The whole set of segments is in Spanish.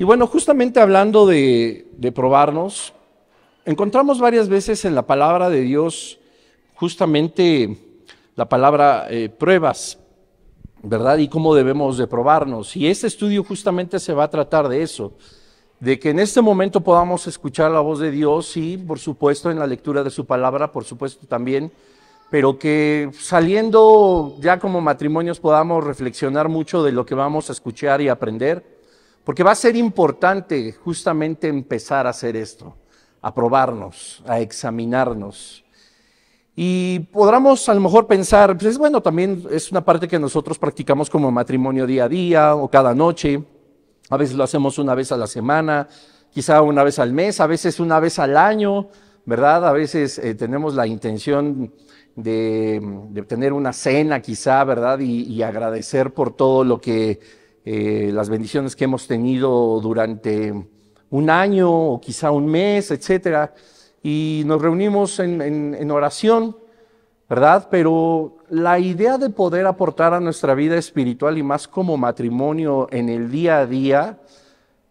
Y bueno, justamente hablando de, probarnos, encontramos varias veces en la palabra de Dios justamente la palabra eh, pruebas, ¿verdad? Y cómo debemos de probarnos. Y este estudio justamente se va a tratar de eso, de que en este momento podamos escuchar la voz de Dios, sí, por supuesto, en la lectura de su palabra, por supuesto también, pero que saliendo ya como matrimonios podamos reflexionar mucho de lo que vamos a escuchar y aprender, porque va a ser importante justamente empezar a hacer esto, a probarnos, a examinarnos. Y podremos a lo mejor pensar, pues bueno, también es una parte que nosotros practicamos como matrimonio día a día o cada noche. A veces lo hacemos una vez a la semana, quizá una vez al mes, a veces una vez al año, ¿verdad? A veces eh, tenemos la intención de, de, tener una cena quizá, ¿verdad? Y agradecer por todo lo que, eh, las bendiciones que hemos tenido durante un año o quizá un mes, etcétera y nos reunimos en, oración, ¿verdad? Pero la idea de poder aportar a nuestra vida espiritual y más como matrimonio en el día a día,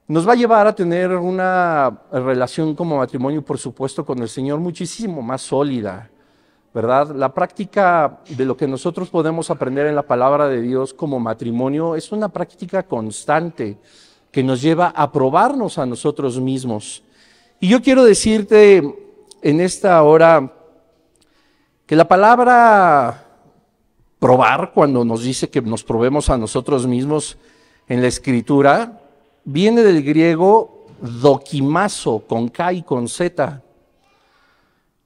nos va a llevar a tener una relación como matrimonio, por supuesto, con el Señor muchísimo más sólida, ¿verdad? La práctica de lo que nosotros podemos aprender en la palabra de Dios como matrimonio es una práctica constante que nos lleva a probarnos a nosotros mismos. Y yo quiero decirte en esta hora que la palabra probar, cuando nos dice que nos probemos a nosotros mismos en la escritura, viene del griego doquimazo, con K y con Z.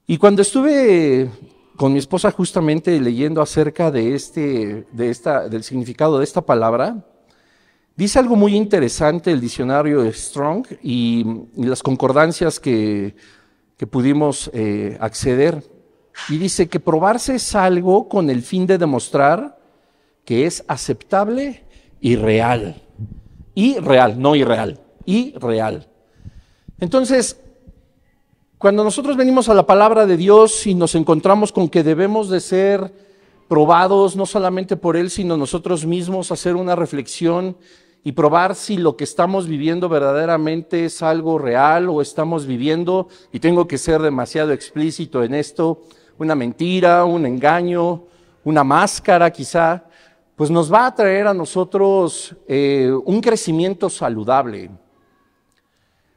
Y cuando estuve con mi esposa justamente leyendo acerca de este, de esta, del significado de esta palabra, Dice algo muy interesante el diccionario Strong y, las concordancias que, que pudimos eh, acceder. Y dice que probarse es algo con el fin de demostrar que es aceptable y real. Y real, no irreal, y real. Entonces, cuando nosotros venimos a la palabra de Dios y nos encontramos con que debemos de ser probados no solamente por Él, sino nosotros mismos, hacer una reflexión y probar si lo que estamos viviendo verdaderamente es algo real o estamos viviendo, y tengo que ser demasiado explícito en esto, una mentira, un engaño, una máscara quizá, pues nos va a traer a nosotros eh, un crecimiento saludable.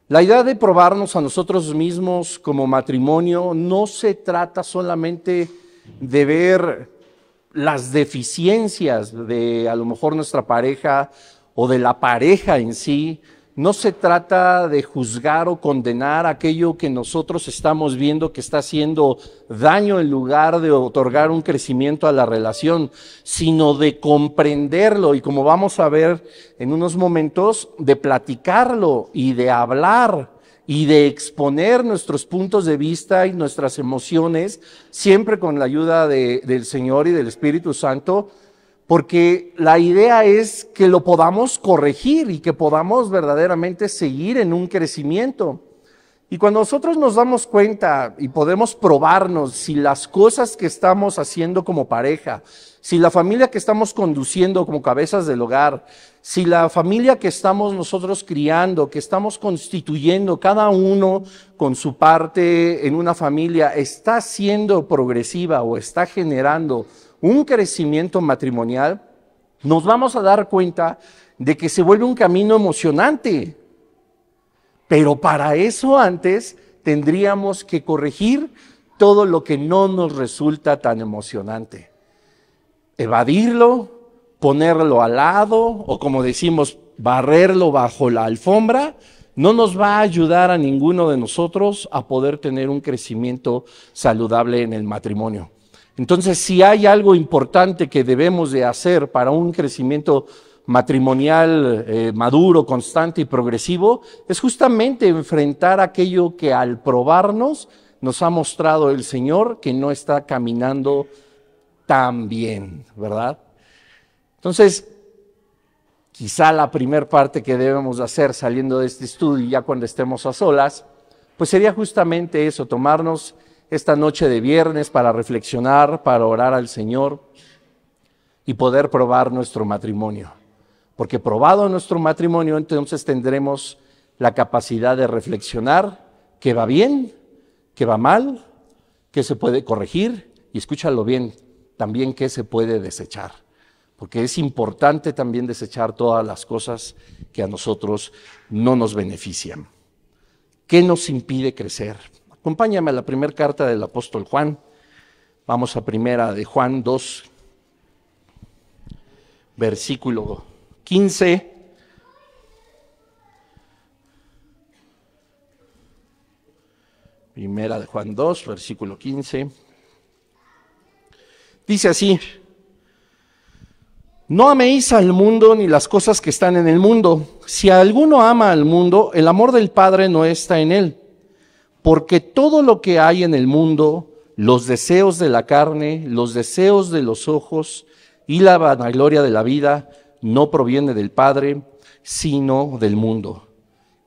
La idea de probarnos a nosotros mismos como matrimonio no se trata solamente de ver las deficiencias de a lo mejor nuestra pareja o de la pareja en sí, no se trata de juzgar o condenar aquello que nosotros estamos viendo que está haciendo daño en lugar de otorgar un crecimiento a la relación, sino de comprenderlo. Y como vamos a ver en unos momentos, de platicarlo y de hablar y de exponer nuestros puntos de vista y nuestras emociones, siempre con la ayuda de, del Señor y del Espíritu Santo, porque la idea es que lo podamos corregir y que podamos verdaderamente seguir en un crecimiento. Y cuando nosotros nos damos cuenta y podemos probarnos si las cosas que estamos haciendo como pareja, si la familia que estamos conduciendo como cabezas del hogar, si la familia que estamos nosotros criando, que estamos constituyendo cada uno con su parte en una familia, está siendo progresiva o está generando un crecimiento matrimonial, nos vamos a dar cuenta de que se vuelve un camino emocionante. Pero para eso antes tendríamos que corregir todo lo que no nos resulta tan emocionante. Evadirlo, ponerlo al lado o como decimos, barrerlo bajo la alfombra, no nos va a ayudar a ninguno de nosotros a poder tener un crecimiento saludable en el matrimonio. Entonces, si hay algo importante que debemos de hacer para un crecimiento matrimonial eh, maduro, constante y progresivo, es justamente enfrentar aquello que al probarnos nos ha mostrado el Señor que no está caminando tan bien, ¿verdad? Entonces, quizá la primera parte que debemos hacer saliendo de este estudio, ya cuando estemos a solas, pues sería justamente eso, tomarnos esta noche de viernes para reflexionar, para orar al Señor y poder probar nuestro matrimonio. Porque probado nuestro matrimonio, entonces tendremos la capacidad de reflexionar qué va bien, qué va mal, qué se puede corregir y escúchalo bien, también qué se puede desechar. Porque es importante también desechar todas las cosas que a nosotros no nos benefician. ¿Qué nos impide crecer? Acompáñame a la primera carta del apóstol Juan. Vamos a primera de Juan 2, versículo 15. Primera de Juan 2, versículo 15. Dice así, no améis al mundo ni las cosas que están en el mundo. Si alguno ama al mundo, el amor del Padre no está en él. Porque todo lo que hay en el mundo, los deseos de la carne, los deseos de los ojos y la vanagloria de la vida, no proviene del Padre, sino del mundo.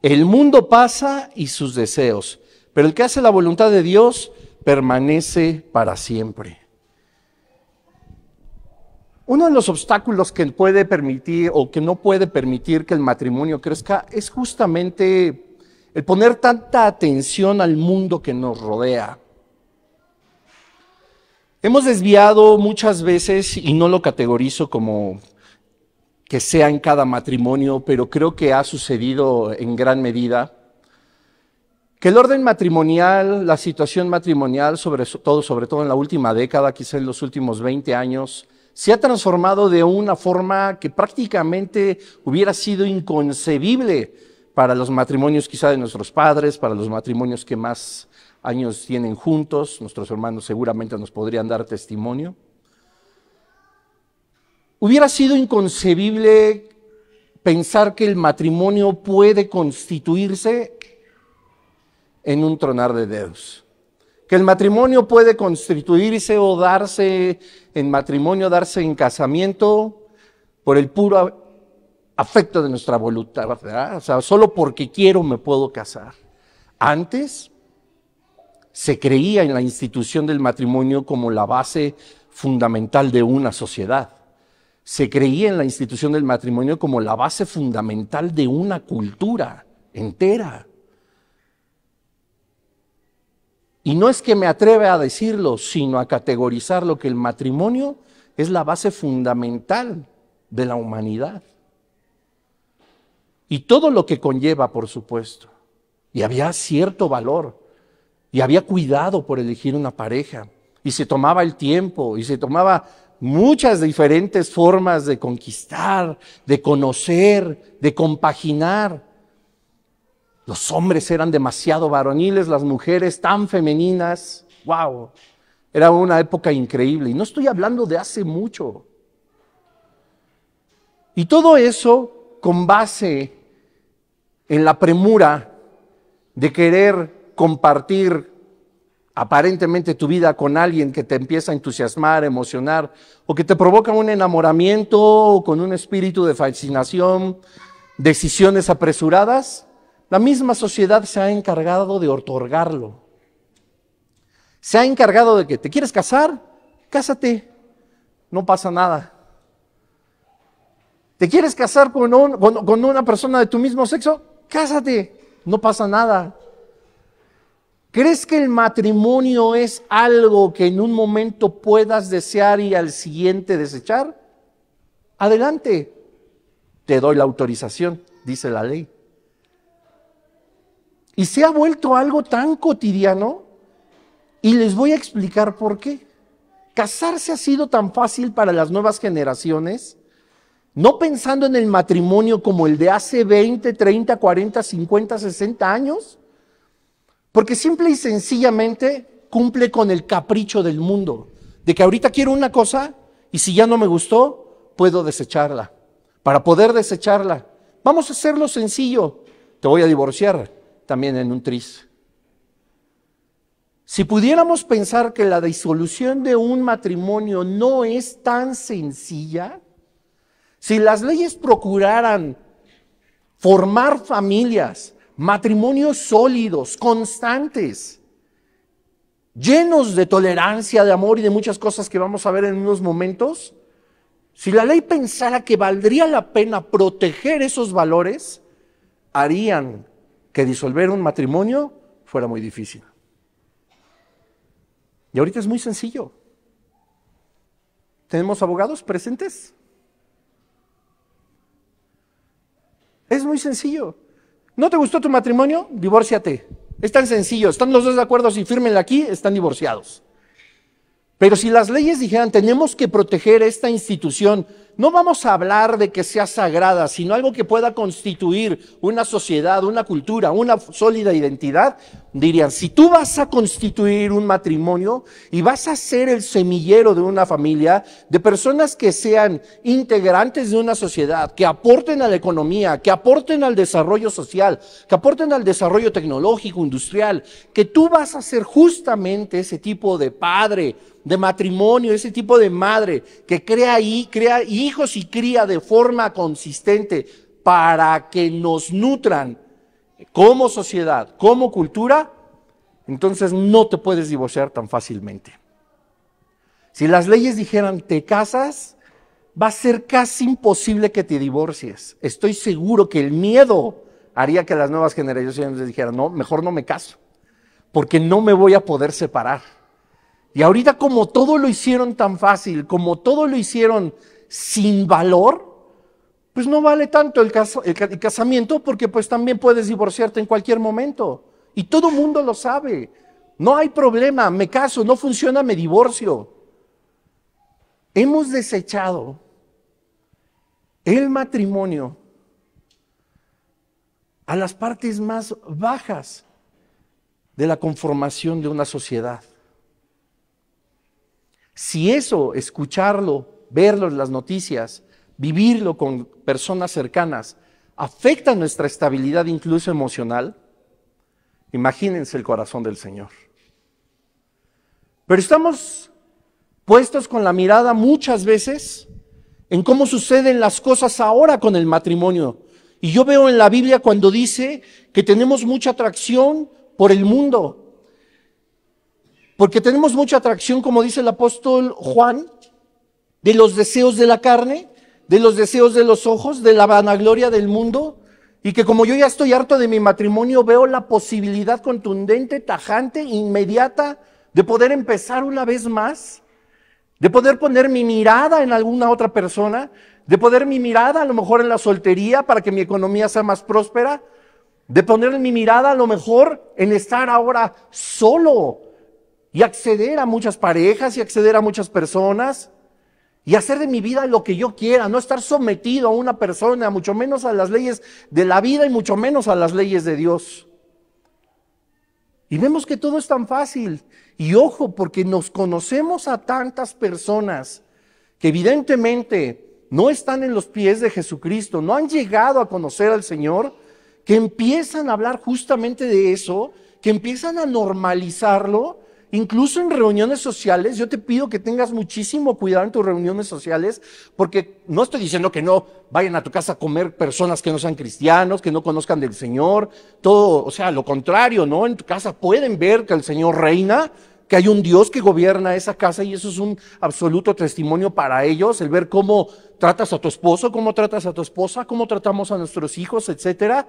El mundo pasa y sus deseos, pero el que hace la voluntad de Dios permanece para siempre. Uno de los obstáculos que puede permitir o que no puede permitir que el matrimonio crezca es justamente el poner tanta atención al mundo que nos rodea. Hemos desviado muchas veces, y no lo categorizo como que sea en cada matrimonio, pero creo que ha sucedido en gran medida, que el orden matrimonial, la situación matrimonial, sobre todo, sobre todo en la última década, quizá en los últimos 20 años, se ha transformado de una forma que prácticamente hubiera sido inconcebible para los matrimonios quizá de nuestros padres, para los matrimonios que más años tienen juntos, nuestros hermanos seguramente nos podrían dar testimonio. Hubiera sido inconcebible pensar que el matrimonio puede constituirse en un tronar de dedos. Que el matrimonio puede constituirse o darse en matrimonio, darse en casamiento por el puro afecto de nuestra voluntad, ¿verdad? O sea, solo porque quiero me puedo casar. Antes se creía en la institución del matrimonio como la base fundamental de una sociedad. Se creía en la institución del matrimonio como la base fundamental de una cultura entera. Y no es que me atreve a decirlo, sino a categorizarlo, que el matrimonio es la base fundamental de la humanidad y todo lo que conlleva, por supuesto. Y había cierto valor, y había cuidado por elegir una pareja, y se tomaba el tiempo, y se tomaba muchas diferentes formas de conquistar, de conocer, de compaginar. Los hombres eran demasiado varoniles, las mujeres tan femeninas. ¡Wow! Era una época increíble. Y no estoy hablando de hace mucho. Y todo eso con base en la premura de querer compartir aparentemente tu vida con alguien que te empieza a entusiasmar, emocionar, o que te provoca un enamoramiento o con un espíritu de fascinación, decisiones apresuradas, la misma sociedad se ha encargado de otorgarlo. Se ha encargado de que te quieres casar, cásate, no pasa nada. ¿Te quieres casar con, con una persona de tu mismo sexo? Cásate, no pasa nada. ¿Crees que el matrimonio es algo que en un momento puedas desear y al siguiente desechar? Adelante, te doy la autorización, dice la ley. Y se ha vuelto algo tan cotidiano y les voy a explicar por qué. Casarse ha sido tan fácil para las nuevas generaciones no pensando en el matrimonio como el de hace 20, 30, 40, 50, 60 años, porque simple y sencillamente cumple con el capricho del mundo, de que ahorita quiero una cosa y si ya no me gustó, puedo desecharla. Para poder desecharla, vamos a hacerlo sencillo. Te voy a divorciar también en un tris. Si pudiéramos pensar que la disolución de un matrimonio no es tan sencilla, si las leyes procuraran formar familias, matrimonios sólidos, constantes, llenos de tolerancia, de amor y de muchas cosas que vamos a ver en unos momentos, si la ley pensara que valdría la pena proteger esos valores, harían que disolver un matrimonio fuera muy difícil. Y ahorita es muy sencillo. ¿Tenemos abogados presentes? Es muy sencillo. ¿No te gustó tu matrimonio? Divórciate. Es tan sencillo. Están los dos de acuerdo. Si firmenla aquí, están divorciados. Pero si las leyes dijeran, tenemos que proteger esta institución no vamos a hablar de que sea sagrada, sino algo que pueda constituir una sociedad, una cultura, una sólida identidad, dirían, si tú vas a constituir un matrimonio y vas a ser el semillero de una familia, de personas que sean integrantes de una sociedad, que aporten a la economía, que aporten al desarrollo social, que aporten al desarrollo tecnológico, industrial, que tú vas a ser justamente ese tipo de padre, de matrimonio, ese tipo de madre que crea crea hijos y cría de forma consistente para que nos nutran como sociedad, como cultura, entonces no te puedes divorciar tan fácilmente. Si las leyes dijeran te casas, va a ser casi imposible que te divorcies. Estoy seguro que el miedo haría que las nuevas generaciones dijeran, no, mejor no me caso, porque no me voy a poder separar. Y ahorita como todo lo hicieron tan fácil, como todo lo hicieron sin valor, pues no vale tanto el, casamiento porque pues también puedes divorciarte en cualquier momento. Y todo el mundo lo sabe. No hay problema, me caso, no funciona, me divorcio. Hemos desechado el matrimonio a las partes más bajas de la conformación de una sociedad. Si eso, escucharlo, verlo en las noticias, vivirlo con personas cercanas, afecta nuestra estabilidad incluso emocional, imagínense el corazón del Señor. Pero estamos puestos con la mirada muchas veces en cómo suceden las cosas ahora con el matrimonio. Y yo veo en la Biblia cuando dice que tenemos mucha atracción por el mundo, porque tenemos mucha atracción, como dice el apóstol Juan, de los deseos de la carne, de los deseos de los ojos, de la vanagloria del mundo. Y que como yo ya estoy harto de mi matrimonio, veo la posibilidad contundente, tajante, inmediata de poder empezar una vez más, de poder poner mi mirada en alguna otra persona, de poner mi mirada a lo mejor en la soltería para que mi economía sea más próspera, de poner mi mirada a lo mejor en estar ahora solo, y acceder a muchas parejas y acceder a muchas personas y hacer de mi vida lo que yo quiera, no estar sometido a una persona, mucho menos a las leyes de la vida y mucho menos a las leyes de Dios. Y vemos que todo es tan fácil. Y ojo, porque nos conocemos a tantas personas que evidentemente no están en los pies de Jesucristo, no han llegado a conocer al Señor, que empiezan a hablar justamente de eso, que empiezan a normalizarlo Incluso en reuniones sociales, yo te pido que tengas muchísimo cuidado en tus reuniones sociales, porque no estoy diciendo que no vayan a tu casa a comer personas que no sean cristianos, que no conozcan del Señor, todo, o sea, lo contrario, ¿no? En tu casa pueden ver que el Señor reina, que hay un Dios que gobierna esa casa y eso es un absoluto testimonio para ellos, el ver cómo tratas a tu esposo, cómo tratas a tu esposa, cómo tratamos a nuestros hijos, etcétera.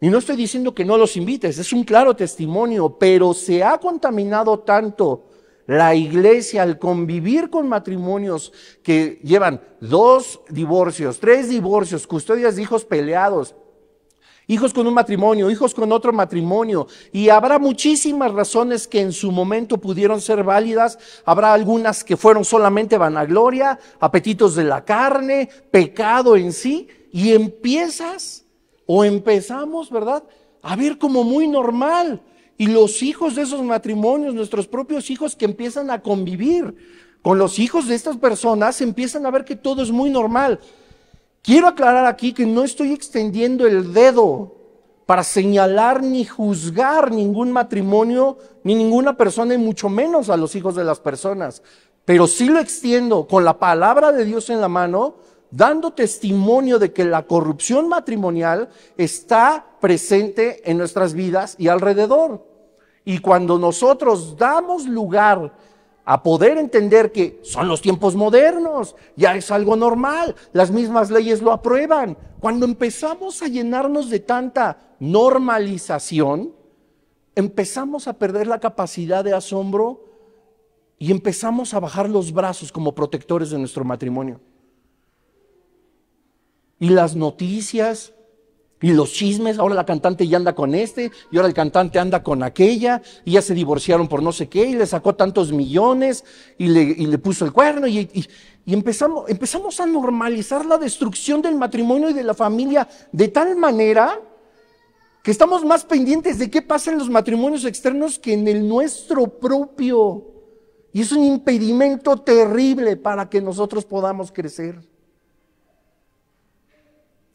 Y no estoy diciendo que no los invites, es un claro testimonio, pero se ha contaminado tanto la iglesia al convivir con matrimonios que llevan dos divorcios, tres divorcios, custodias de hijos peleados, hijos con un matrimonio, hijos con otro matrimonio, y habrá muchísimas razones que en su momento pudieron ser válidas, habrá algunas que fueron solamente vanagloria, apetitos de la carne, pecado en sí, y empiezas o empezamos, ¿verdad? A ver como muy normal. Y los hijos de esos matrimonios, nuestros propios hijos que empiezan a convivir con los hijos de estas personas, empiezan a ver que todo es muy normal. Quiero aclarar aquí que no estoy extendiendo el dedo para señalar ni juzgar ningún matrimonio, ni ninguna persona, y mucho menos a los hijos de las personas. Pero sí lo extiendo con la palabra de Dios en la mano dando testimonio de que la corrupción matrimonial está presente en nuestras vidas y alrededor. Y cuando nosotros damos lugar a poder entender que son los tiempos modernos, ya es algo normal, las mismas leyes lo aprueban. Cuando empezamos a llenarnos de tanta normalización, empezamos a perder la capacidad de asombro y empezamos a bajar los brazos como protectores de nuestro matrimonio. Y las noticias y los chismes, ahora la cantante ya anda con este, y ahora el cantante anda con aquella, y ya se divorciaron por no sé qué, y le sacó tantos millones, y le, puso el cuerno, y, y empezamos, empezamos a normalizar la destrucción del matrimonio y de la familia de tal manera que estamos más pendientes de qué pasa en los matrimonios externos que en el nuestro propio. Y es un impedimento terrible para que nosotros podamos crecer.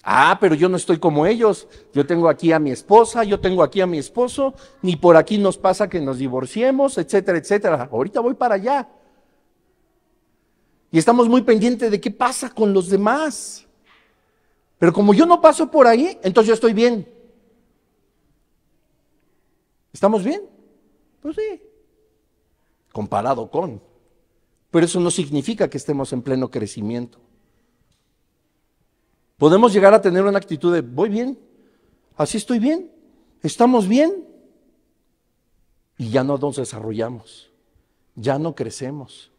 Ah, pero yo no estoy como ellos. Yo tengo aquí a mi esposa, yo tengo aquí a mi esposo, ni por aquí nos pasa que nos divorciemos, etcétera, etcétera. Ahorita voy para allá. Y estamos muy pendientes de qué pasa con los demás. Pero como yo no paso por ahí, entonces yo estoy bien. ¿Estamos bien? Pues sí. Comparado con. Pero eso no significa que estemos en pleno crecimiento. Podemos llegar a tener una actitud de, voy bien, así estoy bien, estamos bien. Y ya no nos desarrollamos, ya no crecemos.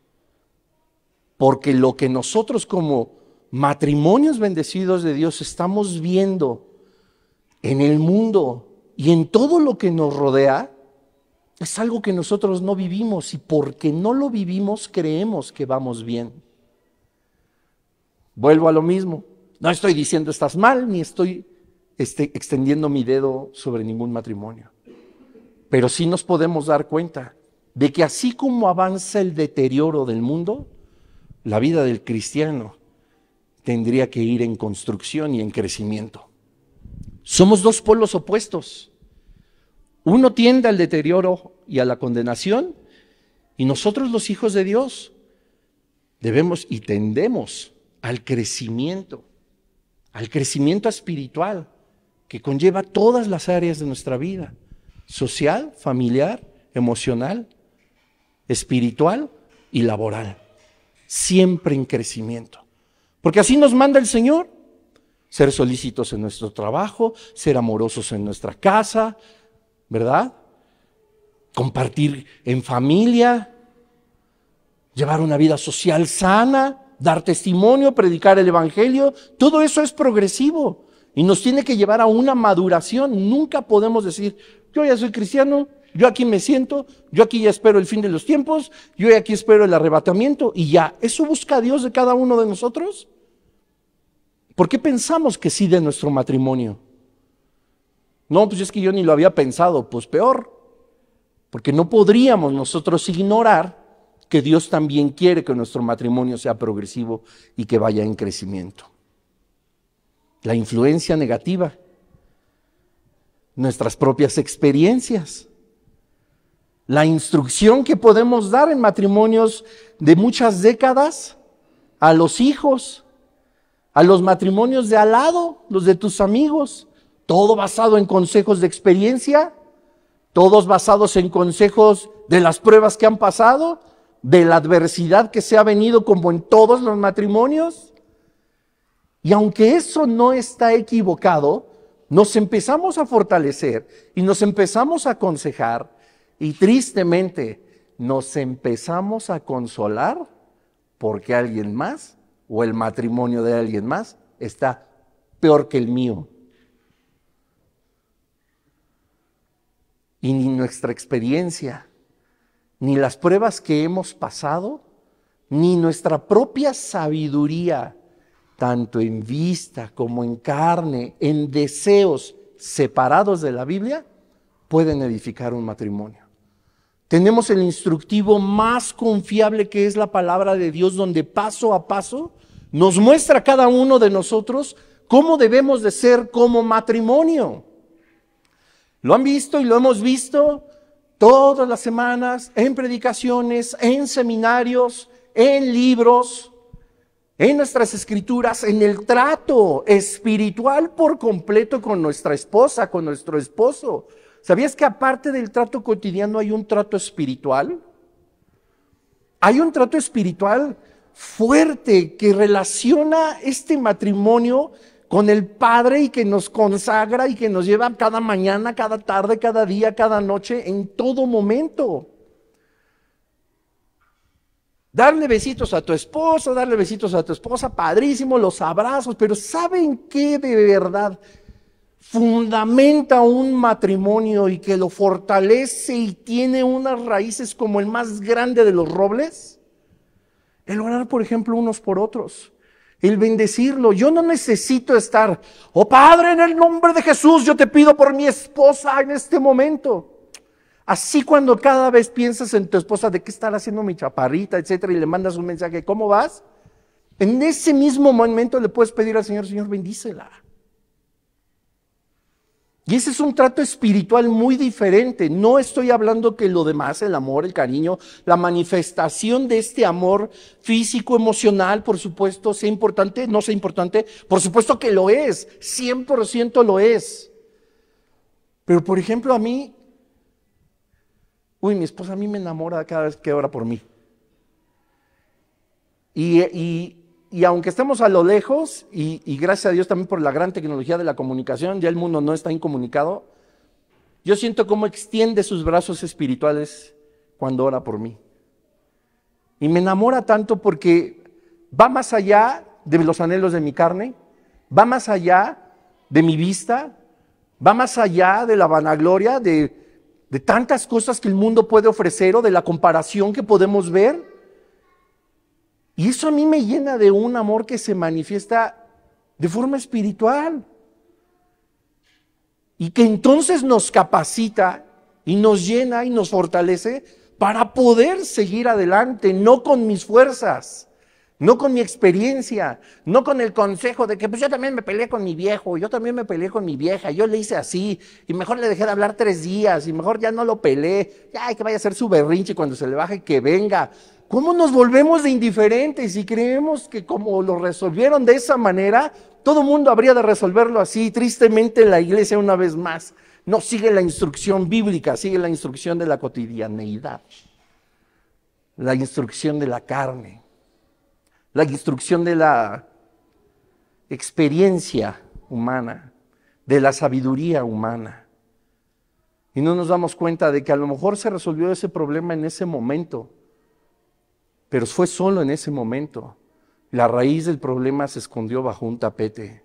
Porque lo que nosotros como matrimonios bendecidos de Dios estamos viendo en el mundo y en todo lo que nos rodea, es algo que nosotros no vivimos y porque no lo vivimos creemos que vamos bien. Vuelvo a lo mismo. No estoy diciendo estás mal, ni estoy este, extendiendo mi dedo sobre ningún matrimonio. Pero sí nos podemos dar cuenta de que así como avanza el deterioro del mundo, la vida del cristiano tendría que ir en construcción y en crecimiento. Somos dos polos opuestos. Uno tiende al deterioro y a la condenación, y nosotros los hijos de Dios debemos y tendemos al crecimiento al crecimiento espiritual que conlleva todas las áreas de nuestra vida, social, familiar, emocional, espiritual y laboral, siempre en crecimiento. Porque así nos manda el Señor, ser solícitos en nuestro trabajo, ser amorosos en nuestra casa, ¿verdad? Compartir en familia, llevar una vida social sana, dar testimonio, predicar el Evangelio, todo eso es progresivo y nos tiene que llevar a una maduración. Nunca podemos decir, yo ya soy cristiano, yo aquí me siento, yo aquí ya espero el fin de los tiempos, yo aquí espero el arrebatamiento y ya. ¿Eso busca Dios de cada uno de nosotros? ¿Por qué pensamos que sí de nuestro matrimonio? No, pues es que yo ni lo había pensado, pues peor, porque no podríamos nosotros ignorar que Dios también quiere que nuestro matrimonio sea progresivo y que vaya en crecimiento. La influencia negativa, nuestras propias experiencias, la instrucción que podemos dar en matrimonios de muchas décadas a los hijos, a los matrimonios de al lado, los de tus amigos, todo basado en consejos de experiencia, todos basados en consejos de las pruebas que han pasado, de la adversidad que se ha venido como en todos los matrimonios. Y aunque eso no está equivocado, nos empezamos a fortalecer y nos empezamos a aconsejar y tristemente nos empezamos a consolar porque alguien más o el matrimonio de alguien más está peor que el mío. Y ni nuestra experiencia ni las pruebas que hemos pasado, ni nuestra propia sabiduría, tanto en vista como en carne, en deseos separados de la Biblia, pueden edificar un matrimonio. Tenemos el instructivo más confiable que es la palabra de Dios, donde paso a paso nos muestra cada uno de nosotros cómo debemos de ser como matrimonio. ¿Lo han visto y lo hemos visto? Todas las semanas en predicaciones, en seminarios, en libros, en nuestras escrituras, en el trato espiritual por completo con nuestra esposa, con nuestro esposo. ¿Sabías que aparte del trato cotidiano hay un trato espiritual? hay un trato espiritual fuerte que relaciona este matrimonio con el Padre y que nos consagra y que nos lleva cada mañana, cada tarde, cada día, cada noche, en todo momento. Darle besitos a tu esposo, darle besitos a tu esposa, padrísimo, los abrazos, pero ¿saben qué de verdad fundamenta un matrimonio y que lo fortalece y tiene unas raíces como el más grande de los robles? El orar, por ejemplo, unos por otros. El bendecirlo. Yo no necesito estar, oh Padre, en el nombre de Jesús, yo te pido por mi esposa en este momento. Así cuando cada vez piensas en tu esposa, de qué estará haciendo mi chaparrita, etcétera, y le mandas un mensaje, ¿cómo vas? En ese mismo momento le puedes pedir al Señor, Señor, bendícela. Y ese es un trato espiritual muy diferente. No estoy hablando que lo demás, el amor, el cariño, la manifestación de este amor físico, emocional, por supuesto, sea importante, no sea importante. Por supuesto que lo es, 100% lo es. Pero por ejemplo, a mí, uy, mi esposa a mí me enamora cada vez que ora por mí. Y, y, y aunque estemos a lo lejos, y, gracias a Dios también por la gran tecnología de la comunicación, ya el mundo no está incomunicado, yo siento cómo extiende sus brazos espirituales cuando ora por mí. Y me enamora tanto porque va más allá de los anhelos de mi carne, va más allá de mi vista, va más allá de la vanagloria, de, tantas cosas que el mundo puede ofrecer o de la comparación que podemos ver. Y eso a mí me llena de un amor que se manifiesta de forma espiritual. Y que entonces nos capacita y nos llena y nos fortalece para poder seguir adelante, no con mis fuerzas, no con mi experiencia, no con el consejo de que pues yo también me peleé con mi viejo, yo también me peleé con mi vieja, yo le hice así, y mejor le dejé de hablar tres días, y mejor ya no lo peleé, ya que vaya a hacer su berrinche cuando se le baje, que venga. ¿Cómo nos volvemos de indiferentes y creemos que como lo resolvieron de esa manera, todo mundo habría de resolverlo así? Tristemente la iglesia una vez más no sigue la instrucción bíblica, sigue la instrucción de la cotidianeidad, la instrucción de la carne, la instrucción de la experiencia humana, de la sabiduría humana. Y no nos damos cuenta de que a lo mejor se resolvió ese problema en ese momento pero fue solo en ese momento. La raíz del problema se escondió bajo un tapete.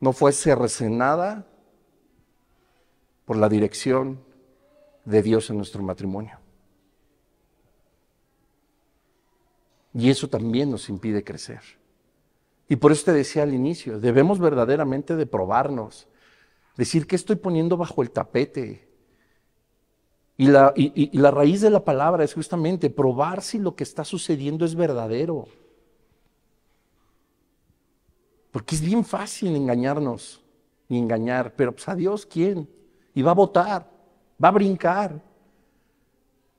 No fue cercenada por la dirección de Dios en nuestro matrimonio. Y eso también nos impide crecer. Y por eso te decía al inicio, debemos verdaderamente de probarnos, decir que estoy poniendo bajo el tapete, y la, y, la raíz de la palabra es justamente probar si lo que está sucediendo es verdadero. Porque es bien fácil engañarnos y engañar, pero pues a Dios quién? Y va a votar, va a brincar.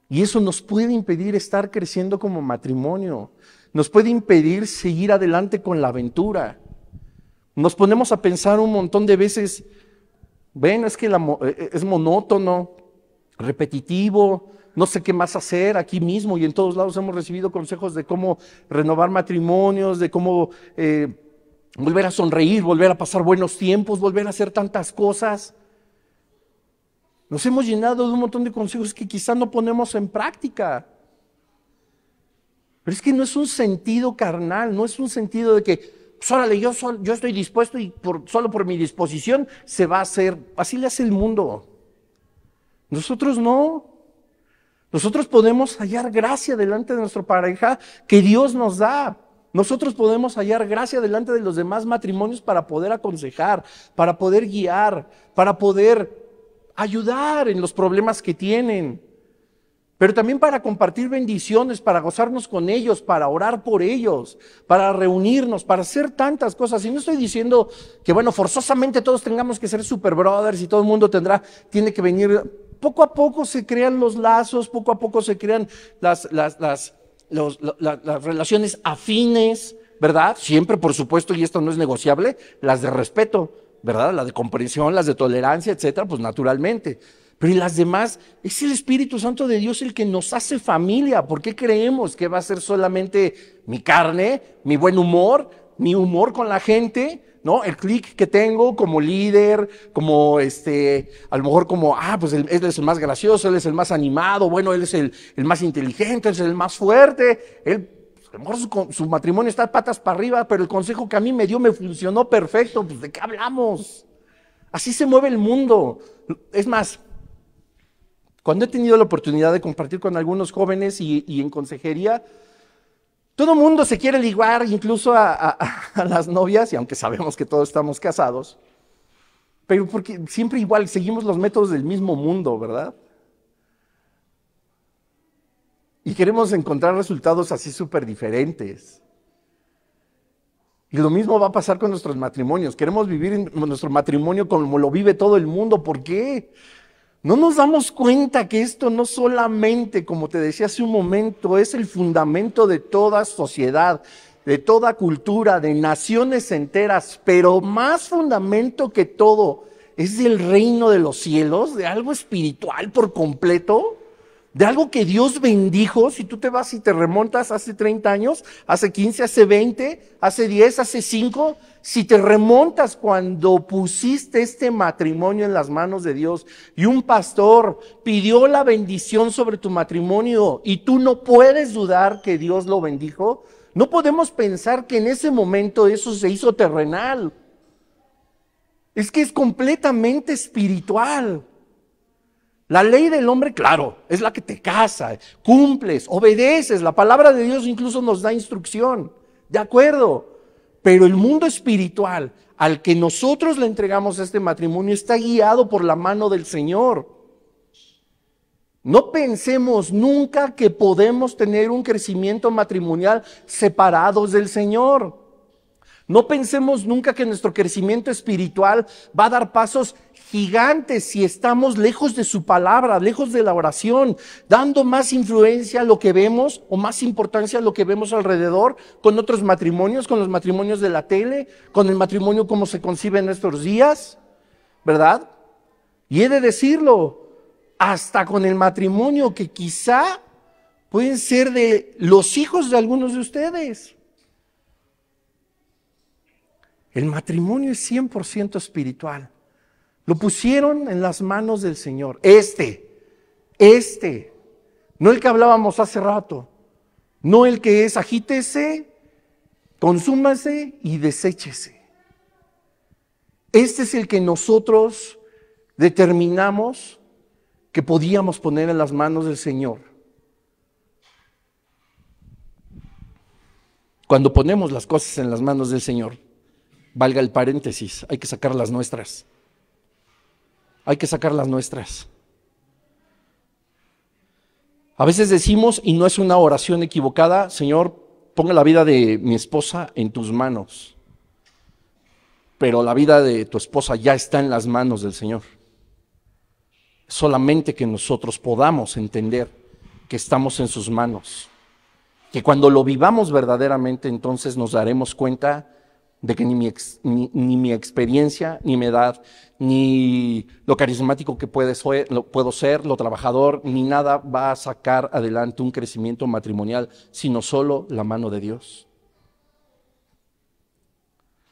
Y eso nos puede impedir estar creciendo como matrimonio, nos puede impedir seguir adelante con la aventura. Nos ponemos a pensar un montón de veces, ven, es que la, eh, es monótono, repetitivo, no sé qué más hacer aquí mismo y en todos lados hemos recibido consejos de cómo renovar matrimonios, de cómo eh, volver a sonreír, volver a pasar buenos tiempos, volver a hacer tantas cosas. Nos hemos llenado de un montón de consejos que quizás no ponemos en práctica. Pero es que no es un sentido carnal, no es un sentido de que, pues órale, yo, estoy dispuesto y solo por mi disposición se va a hacer. Así le hace el mundo. Nosotros no. Nosotros podemos hallar gracia delante de nuestra pareja que Dios nos da. Nosotros podemos hallar gracia delante de los demás matrimonios para poder aconsejar, para poder guiar, para poder ayudar en los problemas que tienen, pero también para compartir bendiciones, para gozarnos con ellos, para orar por ellos, para reunirnos, para hacer tantas cosas. Y no estoy diciendo que, bueno, forzosamente todos tengamos que ser super brothers y todo el mundo tendrá, tiene que venir poco a poco se crean los lazos, poco a poco se crean las, las, las, las relaciones afines, ¿verdad? Siempre, por supuesto, y esto no es negociable, las de respeto, ¿verdad? Las de comprensión, las de tolerancia, etcétera, pues naturalmente. Pero y las demás, es el Espíritu Santo de Dios el que nos hace familia. ¿Por qué creemos que va a ser solamente mi carne, mi buen humor, mi humor con la gente? ¿No? El clic que tengo como líder, como este, a lo mejor como, ah, pues él, es el más gracioso, él es el más animado, bueno, él es el, el más inteligente, él es el más fuerte, él, a lo mejor su, matrimonio está patas para arriba, pero el consejo que a mí me dio me funcionó perfecto, pues ¿de qué hablamos? Así se mueve el mundo. Es más, cuando he tenido la oportunidad de compartir con algunos jóvenes y en consejería, todo mundo se quiere ligar incluso a, las novias, y aunque sabemos que todos estamos casados, pero porque siempre igual seguimos los métodos del mismo mundo, ¿verdad? Y queremos encontrar resultados así súper diferentes. Y lo mismo va a pasar con nuestros matrimonios. Queremos vivir nuestro matrimonio como lo vive todo el mundo. ¿Por qué? No nos damos cuenta que esto no solamente, como te decía hace un momento, es el fundamento de toda sociedad, de toda cultura, de naciones enteras, pero más fundamento que todo es del reino de los cielos, de algo espiritual por completo, de algo que Dios bendijo. Si tú te vas y te remontas hace 30 años, hace 15, hace 20, hace 10, hace 5, si te remontas cuando pusiste este matrimonio en las manos de Dios y un pastor pidió la bendición sobre tu matrimonio y tú no puedes dudar que Dios lo bendijo, no podemos pensar que en ese momento eso se hizo terrenal. Es que es completamente espiritual. La ley del hombre, claro, es la que te casa, cumples, obedeces. La palabra de Dios incluso nos da instrucción. De acuerdo. Pero el mundo espiritual al que nosotros le entregamos este matrimonio está guiado por la mano del Señor. No pensemos nunca que podemos tener un crecimiento matrimonial separados del Señor. No pensemos nunca que nuestro crecimiento espiritual va a dar pasos gigantes si estamos lejos de su palabra, lejos de la oración, dando más influencia a lo que vemos o más importancia a lo que vemos alrededor con otros matrimonios, con los matrimonios de la tele, con el matrimonio como se concibe en estos días, ¿verdad? Y he de decirlo, hasta con el matrimonio que quizá pueden ser de los hijos de algunos de ustedes. El matrimonio es 100% espiritual. Lo pusieron en las manos del Señor. Este, este, no el que hablábamos hace rato, no el que es agítese, consúmase y deséchese. Este es el que nosotros determinamos que podíamos poner en las manos del Señor. Cuando ponemos las cosas en las manos del Señor, valga el paréntesis, hay que sacar las nuestras. Hay que sacar las nuestras. A veces decimos, y no es una oración equivocada, Señor, ponga la vida de mi esposa en tus manos. Pero la vida de tu esposa ya está en las manos del Señor. Solamente que nosotros podamos entender que estamos en sus manos. Que cuando lo vivamos verdaderamente, entonces nos daremos cuenta de que ni mi, ni, mi, experiencia, ni mi edad, ni lo carismático que lo, puedo ser, lo trabajador, ni nada va a sacar adelante un crecimiento matrimonial, sino solo la mano de Dios.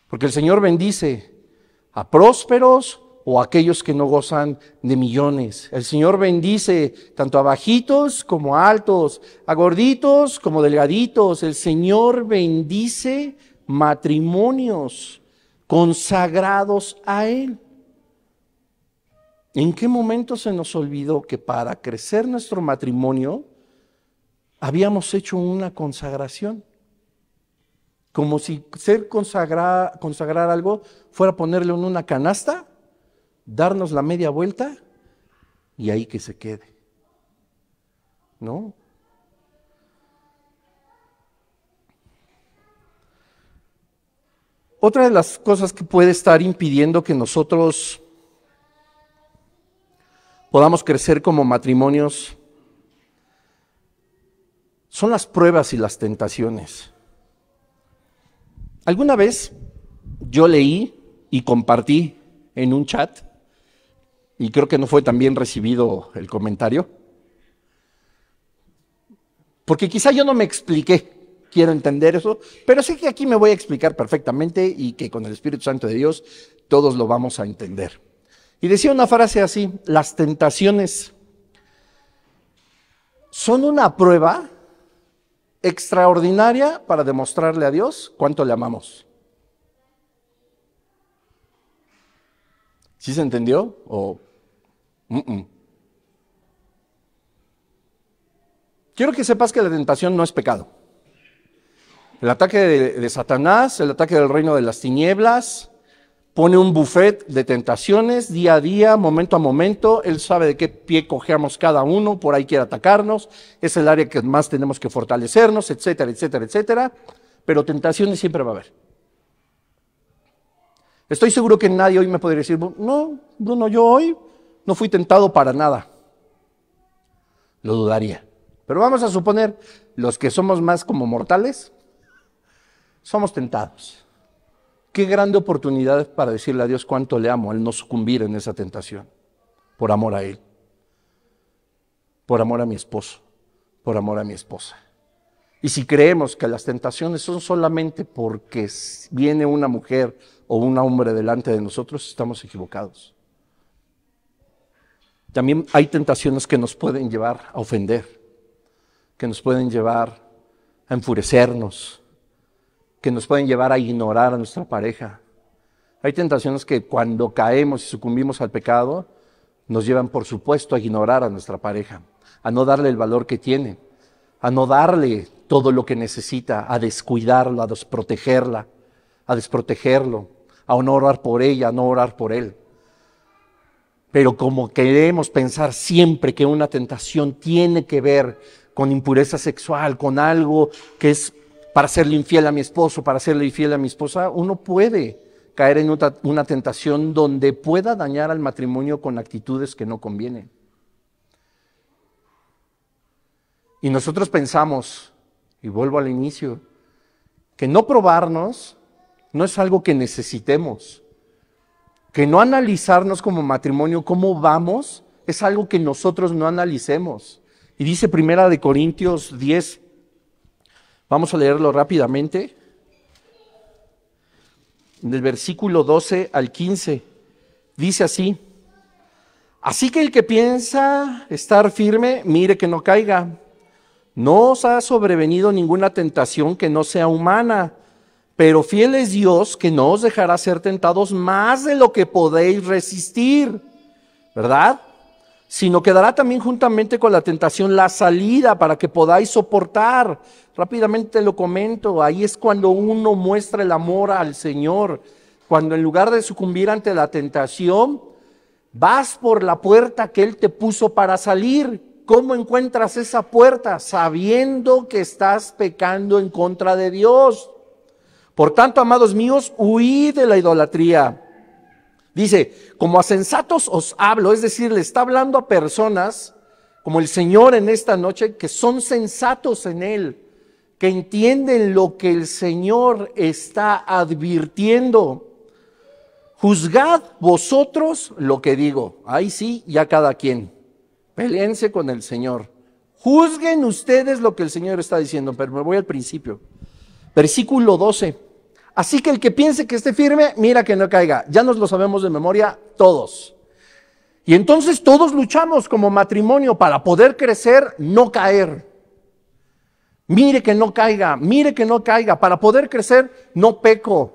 Porque el Señor bendice a prósperos o a aquellos que no gozan de millones. El Señor bendice tanto a bajitos como a altos, a gorditos como delgaditos. El Señor bendice matrimonios consagrados a Él. ¿En qué momento se nos olvidó que para crecer nuestro matrimonio habíamos hecho una consagración? Como si ser consagrar, consagrar algo fuera ponerle en una canasta, darnos la media vuelta y ahí que se quede. ¿No? Otra de las cosas que puede estar impidiendo que nosotros podamos crecer como matrimonios son las pruebas y las tentaciones. Alguna vez yo leí y compartí en un chat y creo que no fue tan bien recibido el comentario, porque quizá yo no me expliqué, quiero entender eso, pero sé que aquí me voy a explicar perfectamente y que con el Espíritu Santo de Dios todos lo vamos a entender. Y decía una frase así, las tentaciones son una prueba extraordinaria para demostrarle a Dios cuánto le amamos. ¿Sí se entendió? O Quiero que sepas que la tentación no es pecado. El ataque de, Satanás, el ataque del reino de las tinieblas, pone un buffet de tentaciones día a día, momento a momento. Él sabe de qué pie cojeamos cada uno, por ahí quiere atacarnos. Es el área que más tenemos que fortalecernos, etcétera, etcétera, etcétera. Pero tentaciones siempre va a haber. Estoy seguro que nadie hoy me podría decir, no, Bruno, yo hoy no fui tentado para nada. Lo dudaría. Pero vamos a suponer, los que somos más como mortales, somos tentados. Qué grande oportunidad para decirle a Dios cuánto le amo al no sucumbir en esa tentación, por amor a Él, por amor a mi esposo, por amor a mi esposa. Y si creemos que las tentaciones son solamente porque viene una mujer o un hombre delante de nosotros, estamos equivocados. También hay tentaciones que nos pueden llevar a ofender, que nos pueden llevar a enfurecernos, que nos pueden llevar a ignorar a nuestra pareja. Hay tentaciones que cuando caemos y sucumbimos al pecado, nos llevan, por supuesto, a ignorar a nuestra pareja, a no darle el valor que tiene, a no darle todo lo que necesita, a descuidarlo, a desprotegerla, a desprotegerlo, a no orar por ella, a no orar por él. Pero como queremos pensar siempre que una tentación tiene que ver con impureza sexual, con algo que es para serle infiel a mi esposo, para serle infiel a mi esposa, uno puede caer en una, tentación donde pueda dañar al matrimonio con actitudes que no convienen. Y nosotros pensamos, y vuelvo al inicio, que no probarnos no es algo que necesitemos que no analizarnos como matrimonio, cómo vamos, es algo que nosotros no analicemos. Y dice Primera de Corintios 10, vamos a leerlo rápidamente, del versículo 12 al 15, dice así, así que el que piensa estar firme, mire que no caiga. No os ha sobrevenido ninguna tentación que no sea humana pero fiel es Dios que no os dejará ser tentados más de lo que podéis resistir, ¿verdad? Sino que dará también juntamente con la tentación la salida para que podáis soportar. Rápidamente lo comento, ahí es cuando uno muestra el amor al Señor. Cuando en lugar de sucumbir ante la tentación, vas por la puerta que Él te puso para salir. ¿Cómo encuentras esa puerta? Sabiendo que estás pecando en contra de Dios. Por tanto, amados míos, huid de la idolatría. Dice, como a sensatos os hablo, es decir, le está hablando a personas como el Señor en esta noche, que son sensatos en Él, que entienden lo que el Señor está advirtiendo. Juzgad vosotros lo que digo. Ahí sí, ya cada quien. Peleense con el Señor. Juzguen ustedes lo que el Señor está diciendo, pero me voy al principio. Versículo 12. Así que el que piense que esté firme, mira que no caiga. Ya nos lo sabemos de memoria todos. Y entonces todos luchamos como matrimonio para poder crecer, no caer. Mire que no caiga, mire que no caiga. Para poder crecer, no peco.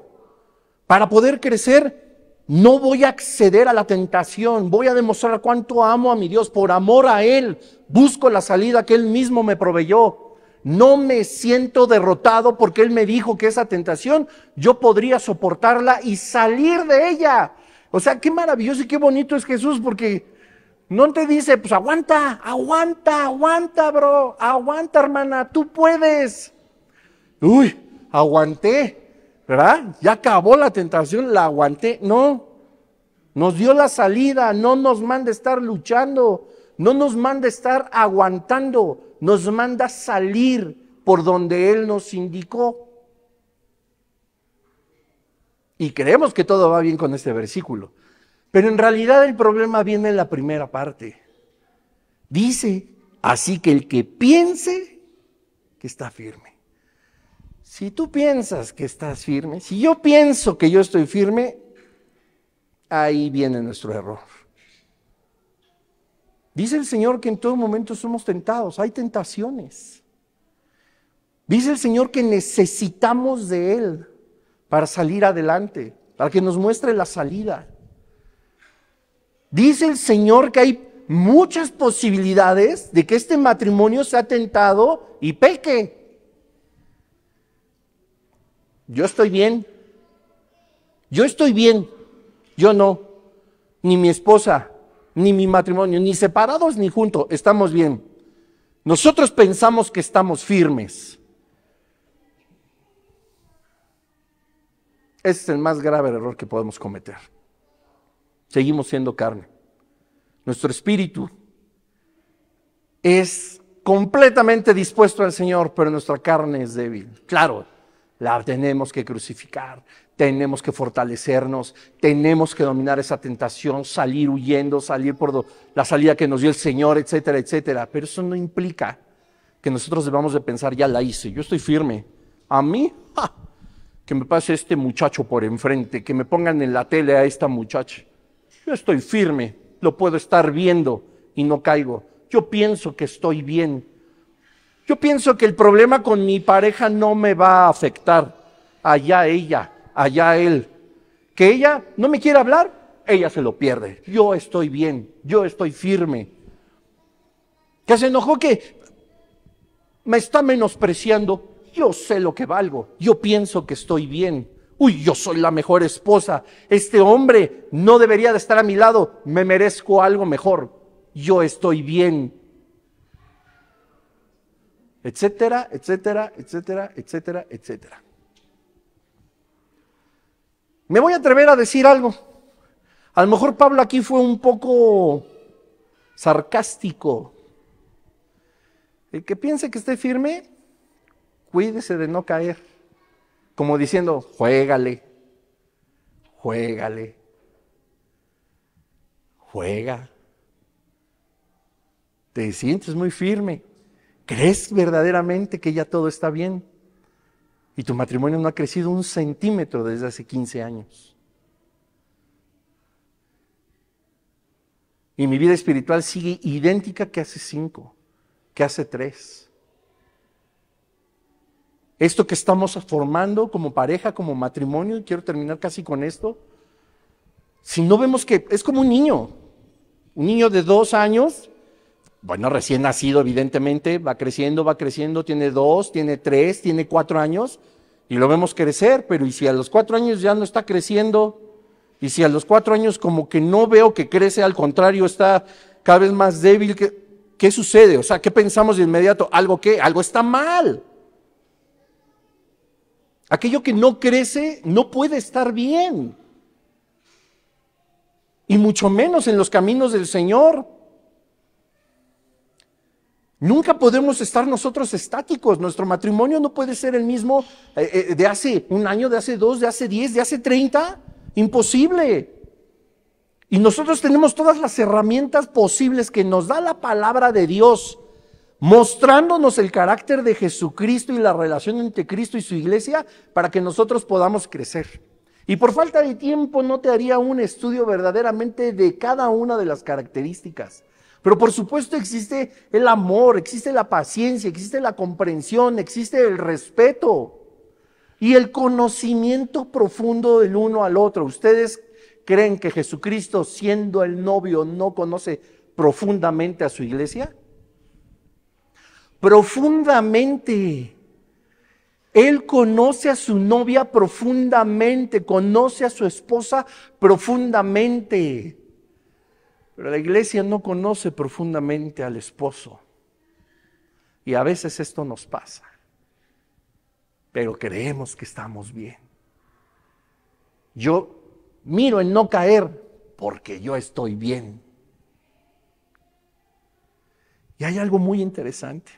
Para poder crecer, no voy a acceder a la tentación. Voy a demostrar cuánto amo a mi Dios. Por amor a Él, busco la salida que Él mismo me proveyó no me siento derrotado porque Él me dijo que esa tentación yo podría soportarla y salir de ella. O sea, qué maravilloso y qué bonito es Jesús porque no te dice, pues aguanta, aguanta, aguanta, bro, aguanta, hermana, tú puedes. Uy, aguanté, ¿verdad? Ya acabó la tentación, la aguanté. No, nos dio la salida, no nos manda estar luchando, no nos manda estar aguantando nos manda salir por donde Él nos indicó. Y creemos que todo va bien con este versículo. Pero en realidad el problema viene en la primera parte. Dice, así que el que piense que está firme. Si tú piensas que estás firme, si yo pienso que yo estoy firme, ahí viene nuestro error. Dice el Señor que en todo momento somos tentados, hay tentaciones. Dice el Señor que necesitamos de Él para salir adelante, para que nos muestre la salida. Dice el Señor que hay muchas posibilidades de que este matrimonio sea tentado y peque. Yo estoy bien. Yo estoy bien. Yo no. Ni mi esposa, ni mi matrimonio, ni separados ni juntos, estamos bien. Nosotros pensamos que estamos firmes. Ese es el más grave error que podemos cometer. Seguimos siendo carne. Nuestro espíritu es completamente dispuesto al Señor, pero nuestra carne es débil. Claro, la tenemos que crucificar, tenemos que fortalecernos, tenemos que dominar esa tentación, salir huyendo, salir por la salida que nos dio el Señor, etcétera, etcétera. Pero eso no implica que nosotros debamos de pensar, ya la hice, yo estoy firme. A mí, que me pase este muchacho por enfrente, que me pongan en la tele a esta muchacha. Yo estoy firme, lo puedo estar viendo y no caigo. Yo pienso que estoy bien. Yo pienso que el problema con mi pareja no me va a afectar. Allá ella, allá él. Que ella no me quiere hablar, ella se lo pierde. Yo estoy bien, yo estoy firme. Que se enojó que me está menospreciando. Yo sé lo que valgo. Yo pienso que estoy bien uy, yo soy la mejor esposa, este hombre no debería de estar a mi lado, me merezco algo mejor, yo estoy bien. Etcétera, etcétera, etcétera, etcétera, etcétera. Me voy a atrever a decir algo. A lo mejor Pablo aquí fue un poco sarcástico. El que piense que esté firme, cuídese de no caer como diciendo, juégale, juégale, juega. Te sientes muy firme. ¿Crees verdaderamente que ya todo está bien? Y tu matrimonio no ha crecido un centímetro desde hace 15 años. Y mi vida espiritual sigue idéntica que hace cinco, que hace tres. Esto que estamos formando como pareja, como matrimonio, y quiero terminar casi con esto, si no vemos que es como un niño, un niño de dos años, bueno, recién nacido evidentemente, va creciendo, va creciendo, tiene dos, tiene tres, tiene cuatro años, y lo vemos crecer, pero ¿y si a los cuatro años ya no está creciendo? Y si a los cuatro años como que no veo que crece, al contrario, está cada vez más débil, ¿qué, qué sucede? O sea, ¿qué pensamos de inmediato? Algo que, algo está mal. Aquello que no crece no puede estar bien. Y mucho menos en los caminos del Señor. Nunca podemos estar nosotros estáticos. Nuestro matrimonio no puede ser el mismo eh, eh, de hace un año, de hace dos, de hace diez, de hace treinta. Imposible. Y nosotros tenemos todas las herramientas posibles que nos da la palabra de Dios mostrándonos el carácter de Jesucristo y la relación entre Cristo y su iglesia para que nosotros podamos crecer. Y por falta de tiempo no te haría un estudio verdaderamente de cada una de las características. Pero por supuesto existe el amor, existe la paciencia, existe la comprensión, existe el respeto y el conocimiento profundo del uno al otro. ¿Ustedes creen que Jesucristo, siendo el novio, no conoce profundamente a su iglesia? profundamente. Él conoce a su novia profundamente, conoce a su esposa profundamente. Pero la iglesia no conoce profundamente al esposo. Y a veces esto nos pasa. Pero creemos que estamos bien. Yo miro en no caer porque yo estoy bien. Y hay algo muy interesante.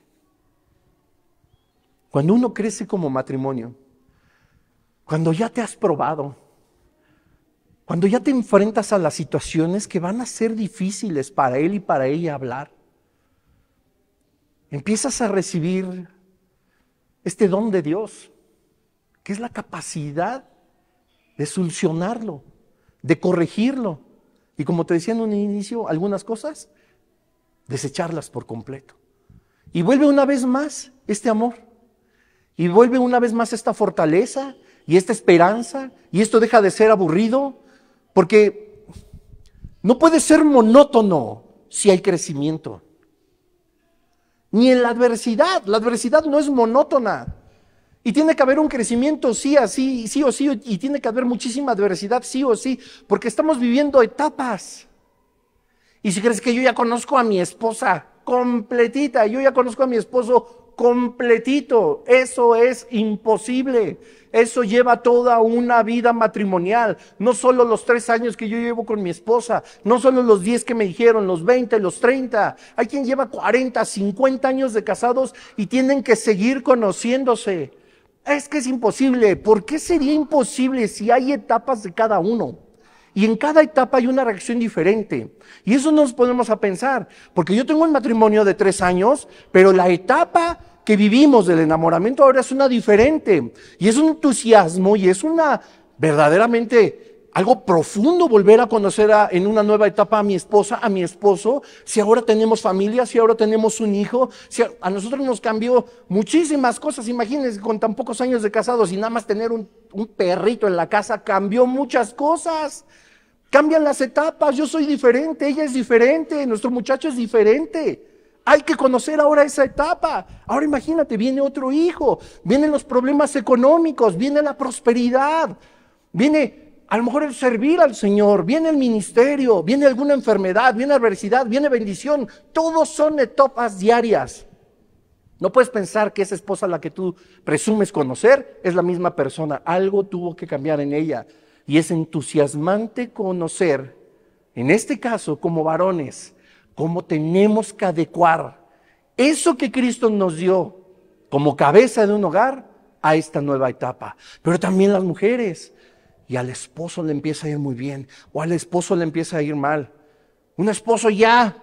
Cuando uno crece como matrimonio, cuando ya te has probado, Cuando ya te enfrentas a las situaciones que van a ser difíciles para él y para ella hablar, empiezas a recibir este don de Dios, que es la capacidad de solucionarlo, de corregirlo. Y como te decía en un inicio, algunas cosas, desecharlas por completo. Y vuelve una vez más este amor. Y vuelve una vez más esta fortaleza y esta esperanza. Y esto deja de ser aburrido porque no puede ser monótono si hay crecimiento. Ni en la adversidad. La adversidad no es monótona. Y tiene que haber un crecimiento sí, así, sí o sí, y tiene que haber muchísima adversidad sí o sí, porque estamos viviendo etapas. Y si crees que yo ya conozco a mi esposa completita, yo ya conozco a mi esposo completito, eso es imposible. Eso lleva toda una vida matrimonial. No solo los tres años que yo llevo con mi esposa, no solo los diez que me dijeron, los veinte, los treinta. Hay quien lleva cuarenta, cincuenta años de casados y tienen que seguir conociéndose. Es que es imposible. ¿Por qué sería imposible si hay etapas de cada uno? Y en cada etapa hay una reacción diferente. Y eso nos ponemos a pensar. Porque yo tengo un matrimonio de tres años, pero la etapa que vivimos del enamoramiento ahora es una diferente. Y es un entusiasmo y es una verdaderamente algo profundo volver a conocer en una nueva etapa a mi esposa, a mi esposo, si ahora tenemos familia, si ahora tenemos un hijo, si a, nosotros nos cambió muchísimas cosas, imagínense con tan pocos años de casados y nada más tener un perrito en la casa, cambió muchas cosas. Cambian las etapas, yo soy diferente, ella es diferente, nuestro muchacho es diferente. Hay que conocer ahora esa etapa. Ahora imagínate, viene otro hijo, vienen los problemas económicos, viene la prosperidad, viene a lo mejor el servir al Señor, viene el ministerio, viene alguna enfermedad, viene adversidad, viene bendición. Todos son etapas diarias. No puedes pensar que esa esposa a la que tú presumes conocer es la misma persona. Algo tuvo que cambiar en ella. Y es entusiasmante conocer, en este caso como varones, cómo tenemos que adecuar eso que Cristo nos dio como cabeza de un hogar a esta nueva etapa. Pero también las mujeres. Y al esposo le empieza a ir muy bien o al esposo le empieza a ir mal. Un esposo ya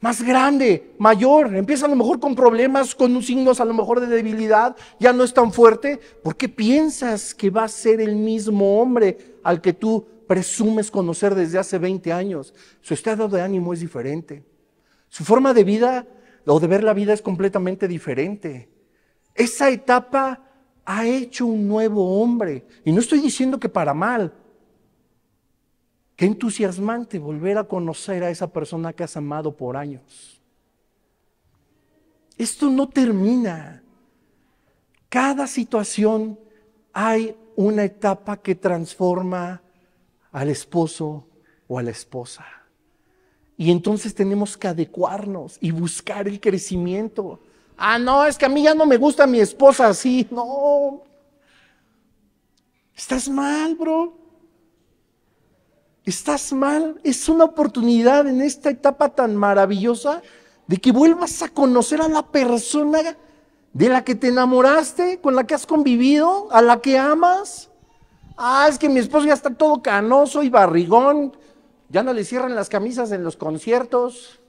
más grande, mayor, empieza a lo mejor con problemas, con signos a lo mejor de debilidad, ya no es tan fuerte. ¿Por qué piensas que va a ser el mismo hombre al que tú presumes conocer desde hace 20 años? Su estado de ánimo es diferente. Su forma de vida o de ver la vida es completamente diferente. Esa etapa ha hecho un nuevo hombre. Y no estoy diciendo que para mal. Qué entusiasmante volver a conocer a esa persona que has amado por años. Esto no termina. Cada situación hay una etapa que transforma al esposo o a la esposa. Y entonces tenemos que adecuarnos y buscar el crecimiento. Ah, no, es que a mí ya no me gusta mi esposa así. No. Estás mal, bro. Estás mal. Es una oportunidad en esta etapa tan maravillosa de que vuelvas a conocer a la persona de la que te enamoraste, con la que has convivido, a la que amas. Ah, es que mi esposo ya está todo canoso y barrigón. Ya no le cierran las camisas en los conciertos.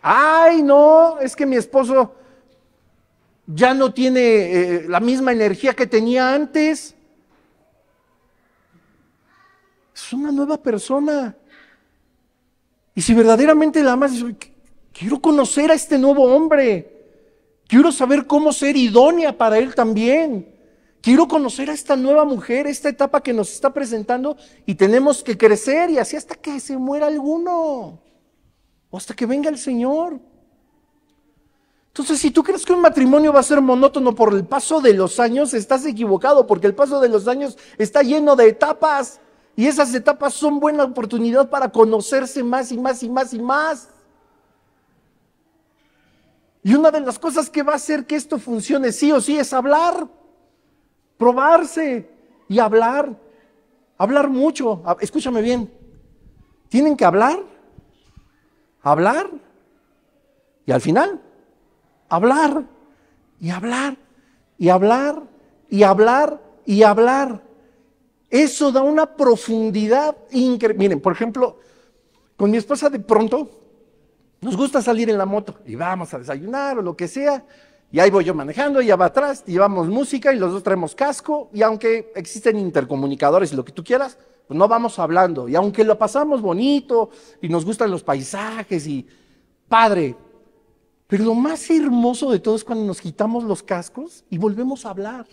Ay, no, es que mi esposo ya no tiene eh, la misma energía que tenía antes. Es una nueva persona. Y si verdaderamente la amas, quiero conocer a este nuevo hombre. Quiero saber cómo ser idónea para él también. Quiero conocer a esta nueva mujer, esta etapa que nos está presentando y tenemos que crecer y así hasta que se muera alguno o hasta que venga el Señor. Entonces, si tú crees que un matrimonio va a ser monótono por el paso de los años, estás equivocado porque el paso de los años está lleno de etapas y esas etapas son buena oportunidad para conocerse más y más y más y más. Y una de las cosas que va a hacer que esto funcione sí o sí es hablar probarse y hablar. Hablar mucho. Escúchame bien. Tienen que hablar, hablar y al final hablar y hablar y hablar y hablar y hablar. Eso da una profundidad increíble. Miren, por ejemplo, con mi esposa de pronto nos gusta salir en la moto y vamos a desayunar o lo que sea. Y ahí voy yo manejando, ella va atrás, llevamos música y los dos traemos casco. Y aunque existen intercomunicadores y lo que tú quieras, pues no vamos hablando. Y aunque lo pasamos bonito y nos gustan los paisajes y padre, pero lo más hermoso de todo es cuando nos quitamos los cascos y volvemos a hablar.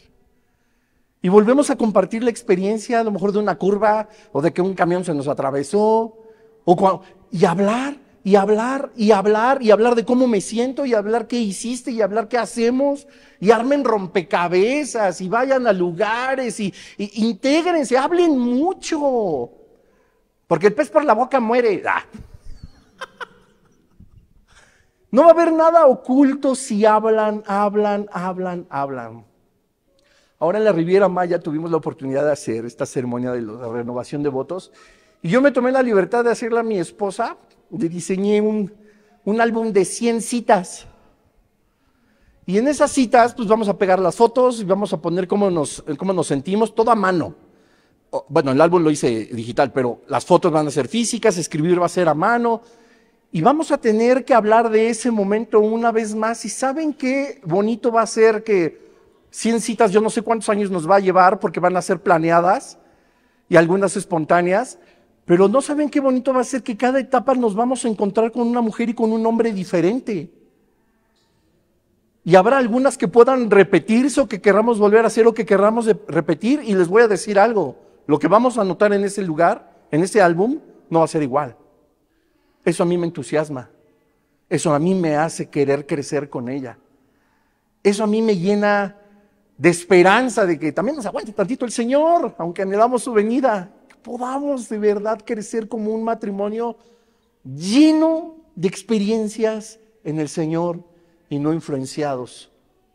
Y volvemos a compartir la experiencia, a lo mejor de una curva o de que un camión se nos atravesó. O y hablar, y hablar, y hablar, y hablar de cómo me siento, y hablar qué hiciste, y hablar qué hacemos. Y armen rompecabezas, y vayan a lugares, y, y intégrense, hablen mucho. Porque el pez por la boca muere. Ah. No va a haber nada oculto si hablan, hablan, hablan, hablan. Ahora en la Riviera Maya tuvimos la oportunidad de hacer esta ceremonia de la renovación de votos y yo me tomé la libertad de hacerla a mi esposa, le diseñé un, un álbum de 100 citas. Y en esas citas, pues vamos a pegar las fotos y vamos a poner cómo nos, cómo nos sentimos, todo a mano. Bueno, el álbum lo hice digital, pero las fotos van a ser físicas, escribir va a ser a mano, y vamos a tener que hablar de ese momento una vez más. Y saben qué bonito va a ser que 100 citas, yo no sé cuántos años nos va a llevar porque van a ser planeadas y algunas espontáneas. Pero no saben qué bonito va a ser que cada etapa nos vamos a encontrar con una mujer y con un hombre diferente. Y habrá algunas que puedan repetirse o que querramos volver a hacer o que querramos repetir. Y les voy a decir algo, lo que vamos a notar en ese lugar, en ese álbum, no va a ser igual. Eso a mí me entusiasma. Eso a mí me hace querer crecer con ella. Eso a mí me llena de esperanza de que también nos aguante tantito el Señor, aunque anhelamos su venida, podamos de verdad crecer como un matrimonio lleno de experiencias en el Señor y no influenciados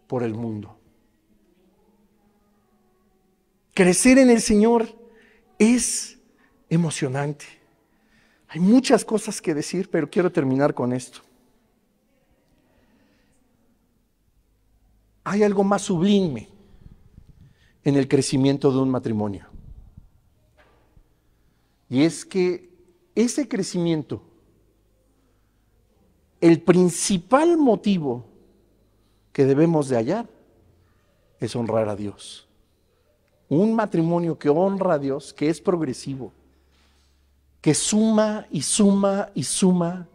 por el mundo. Crecer en el Señor es emocionante. Hay muchas cosas que decir, pero quiero terminar con esto. Hay algo más sublime en el crecimiento de un matrimonio. Y es que ese crecimiento, el principal motivo que debemos de hallar es honrar a Dios. Un matrimonio que honra a Dios, que es progresivo, que suma y suma y suma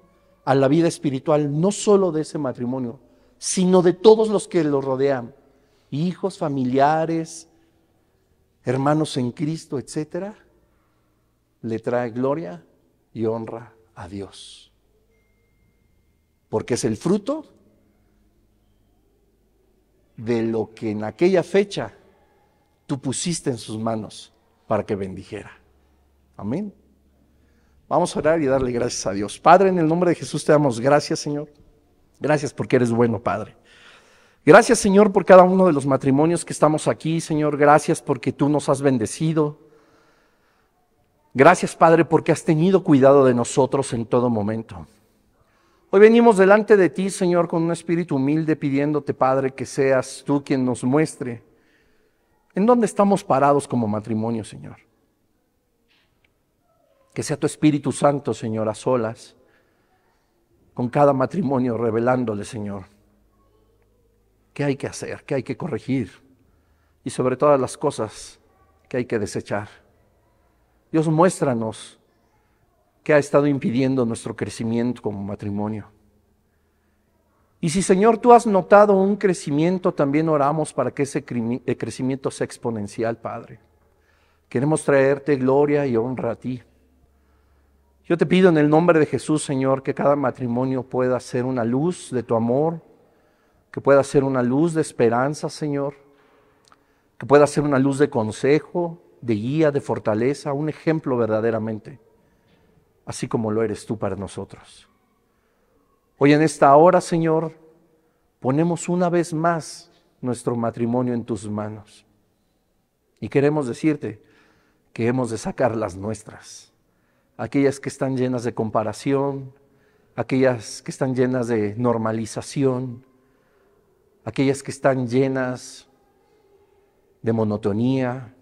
a la vida espiritual, no solo de ese matrimonio, sino de todos los que lo rodean, hijos, familiares, hermanos en Cristo, etcétera, le trae gloria y honra a Dios. Porque es el fruto de lo que en aquella fecha tú pusiste en sus manos para que bendijera. Amén. Vamos a orar y darle gracias a Dios. Padre, en el nombre de Jesús te damos gracias, Señor. Gracias porque eres bueno, Padre. Gracias, Señor, por cada uno de los matrimonios que estamos aquí, Señor. Gracias porque tú nos has bendecido. Gracias, Padre, porque has tenido cuidado de nosotros en todo momento. Hoy venimos delante de ti, Señor, con un espíritu humilde, pidiéndote, Padre, que seas tú quien nos muestre en dónde estamos parados como matrimonio, Señor. Que sea tu Espíritu Santo, Señor, a solas, con cada matrimonio revelándole, Señor, qué hay que hacer, qué hay que corregir y sobre todas las cosas que hay que desechar. Dios, muéstranos qué ha estado impidiendo nuestro crecimiento como matrimonio. Y si, Señor, tú has notado un crecimiento, también oramos para que ese crecimiento sea exponencial, Padre. Queremos traerte gloria y honra a ti. Yo te pido en el nombre de Jesús, Señor, que cada matrimonio pueda ser una luz de tu amor, que pueda ser una luz de esperanza, Señor, que pueda ser una luz de consejo, de guía, de fortaleza, un ejemplo verdaderamente, así como lo eres tú para nosotros. Hoy en esta hora, Señor, ponemos una vez más nuestro matrimonio en tus manos y queremos decirte que hemos de sacar las nuestras aquellas que están llenas de comparación, aquellas que están llenas de normalización, aquellas que están llenas de monotonía,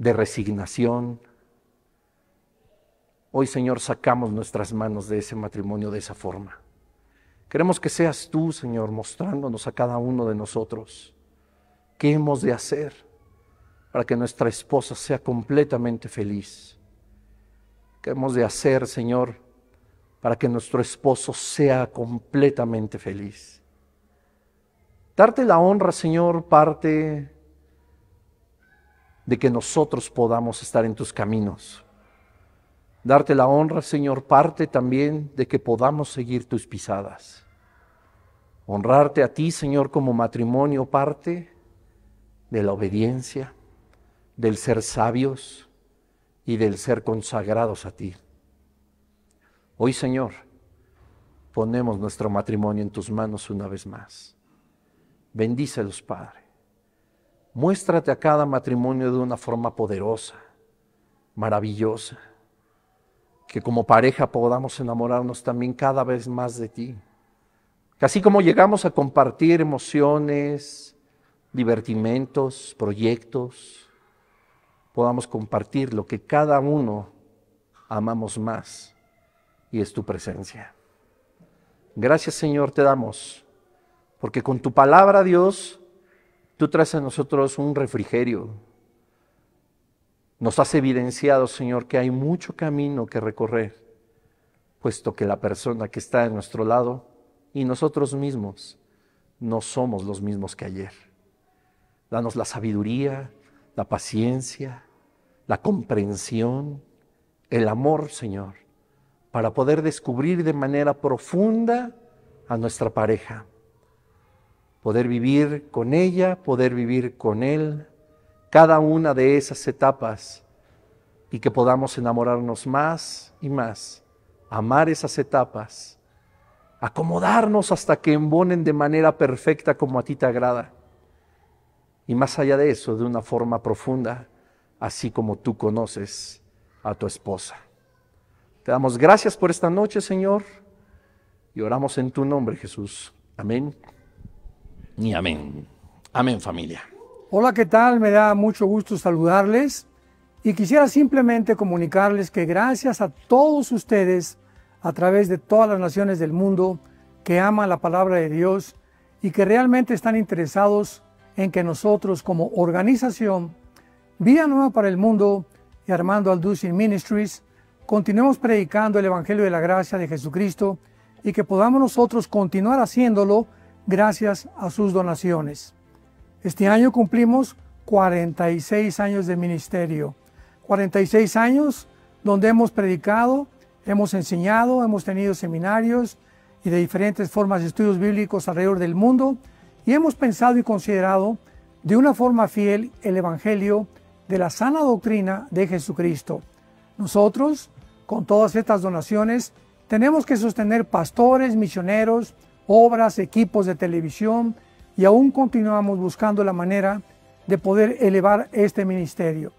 de resignación. Hoy, Señor, sacamos nuestras manos de ese matrimonio de esa forma. Queremos que seas tú, Señor, mostrándonos a cada uno de nosotros qué hemos de hacer para que nuestra esposa sea completamente feliz. ¿Qué hemos de hacer, Señor, para que nuestro esposo sea completamente feliz? Darte la honra, Señor, parte de que nosotros podamos estar en tus caminos. Darte la honra, Señor, parte también de que podamos seguir tus pisadas. Honrarte a ti, Señor, como matrimonio, parte de la obediencia, del ser sabios y del ser consagrados a ti. Hoy, Señor, ponemos nuestro matrimonio en tus manos una vez más. Bendícelos, Padre. Muéstrate a cada matrimonio de una forma poderosa, maravillosa que como pareja podamos enamorarnos también cada vez más de ti. Que así como llegamos a compartir emociones, divertimentos, proyectos, podamos compartir lo que cada uno amamos más y es tu presencia. Gracias Señor te damos, porque con tu palabra Dios, tú traes a nosotros un refrigerio, nos has evidenciado, Señor, que hay mucho camino que recorrer, puesto que la persona que está a nuestro lado y nosotros mismos no somos los mismos que ayer. Danos la sabiduría, la paciencia, la comprensión, el amor, Señor, para poder descubrir de manera profunda a nuestra pareja, poder vivir con ella, poder vivir con él, cada una de esas etapas y que podamos enamorarnos más y más, amar esas etapas, acomodarnos hasta que embonen de manera perfecta como a ti te agrada. Y más allá de eso, de una forma profunda, así como tú conoces a tu esposa. Te damos gracias por esta noche, Señor, y oramos en tu nombre, Jesús. Amén. Y amén. Amén, familia. Hola, ¿qué tal? Me da mucho gusto saludarles y quisiera simplemente comunicarles que gracias a todos ustedes a través de todas las naciones del mundo que aman la palabra de Dios y que realmente están interesados en que nosotros como organización Vida Nueva para el Mundo y Armando Alducin Ministries continuemos predicando el Evangelio de la Gracia de Jesucristo y que podamos nosotros continuar haciéndolo gracias a sus donaciones. Este año cumplimos 46 años de ministerio. 46 años donde hemos predicado, hemos enseñado, hemos tenido seminarios y de diferentes formas de estudios bíblicos alrededor del mundo y hemos pensado y considerado de una forma fiel el Evangelio de la sana doctrina de Jesucristo. Nosotros, con todas estas donaciones, tenemos que sostener pastores, misioneros, obras, equipos de televisión, y aún continuamos buscando la manera de poder elevar este ministerio.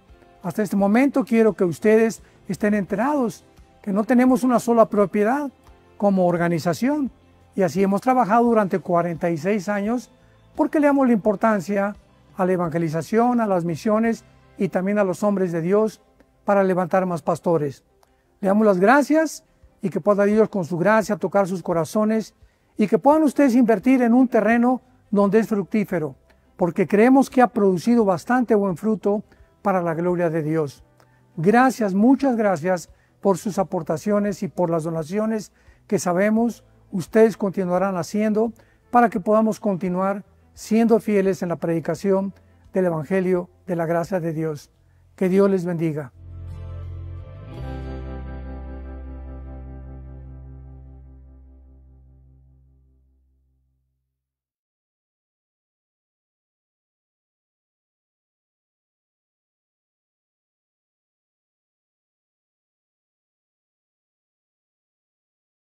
Hasta este momento quiero que ustedes estén enterados que no tenemos una sola propiedad como organización y así hemos trabajado durante 46 años porque le damos la importancia a la evangelización, a las misiones y también a los hombres de Dios para levantar más pastores. Le damos las gracias y que pueda Dios con su gracia tocar sus corazones y que puedan ustedes invertir en un terreno donde es fructífero, porque creemos que ha producido bastante buen fruto para la gloria de Dios. Gracias, muchas gracias por sus aportaciones y por las donaciones que sabemos ustedes continuarán haciendo para que podamos continuar siendo fieles en la predicación del Evangelio de la gracia de Dios. Que Dios les bendiga.